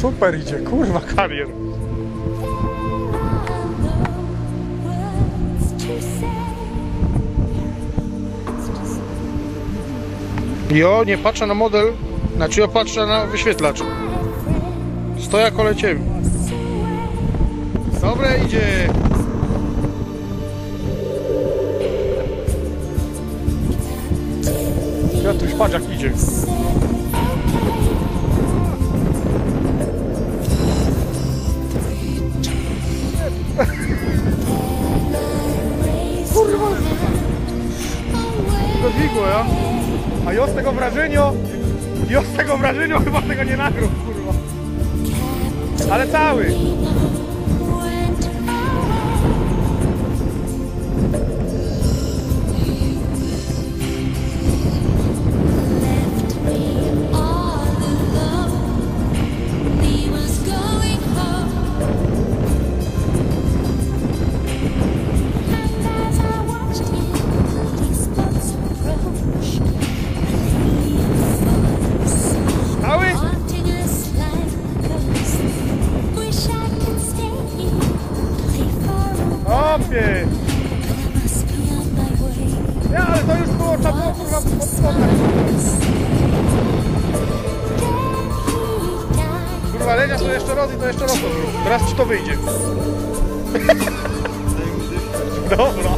Super idzie, kurwa karier. Jo, nie patrzę na model, znaczy ja patrzę na wyświetlacz. Stoja kole ciebie. Dobre idzie. Piotruś, patrz jak idzie. To wigło, ja? A ja z tego wrażenia, ja z tego wrażenia chyba tego nie nagrał, kurwa. Ale. Cały? To jeszcze raz i to jeszcze raz. Teraz ci to wyjdzie. Dobra.